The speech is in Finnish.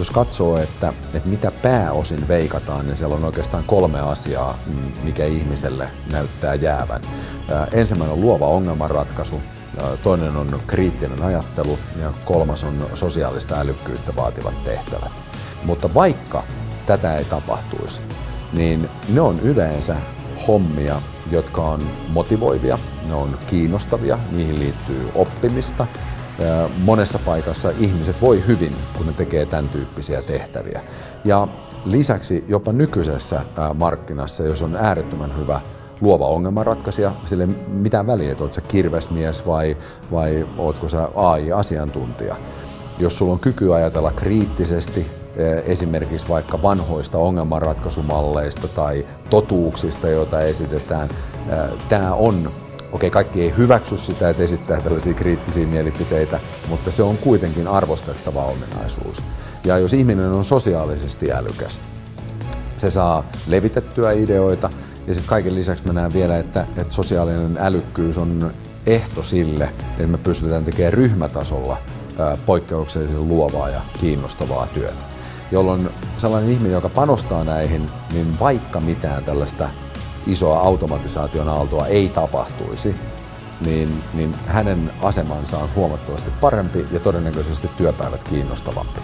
Jos katsoo, että, että mitä pääosin veikataan, niin siellä on oikeastaan kolme asiaa, mikä ihmiselle näyttää jäävän. Ensimmäinen on luova ongelmanratkaisu, toinen on kriittinen ajattelu ja kolmas on sosiaalista älykkyyttä vaativat tehtävät. Mutta vaikka tätä ei tapahtuisi, niin ne on yleensä hommia, jotka on motivoivia, ne on kiinnostavia, niihin liittyy oppimista. Monessa paikassa ihmiset voi hyvin, kun ne tekee tämän tyyppisiä tehtäviä. Ja lisäksi jopa nykyisessä markkinassa, jos on äärettömän hyvä luova ongelmanratkaisija, sille mitään väliä, että oletko sä kirvesmies vai, vai ootko sä AI-asiantuntija. Jos sulla on kyky ajatella kriittisesti, esimerkiksi vaikka vanhoista ongelmanratkaisumalleista tai totuuksista, joita esitetään. Tämä on, okei kaikki ei hyväksy sitä, että esittää tällaisia kriittisiä mielipiteitä, mutta se on kuitenkin arvostettava ominaisuus. Ja jos ihminen on sosiaalisesti älykäs, se saa levitettyä ideoita ja sitten kaiken lisäksi mä näen vielä, että, että sosiaalinen älykkyys on ehto sille, että me pystytään tekemään ryhmätasolla poikkeuksellisen luovaa ja kiinnostavaa työtä jolloin sellainen ihminen, joka panostaa näihin, niin vaikka mitään tällaista isoa automatisaation aaltoa ei tapahtuisi, niin, niin hänen asemansa on huomattavasti parempi ja todennäköisesti työpäivät kiinnostavampia.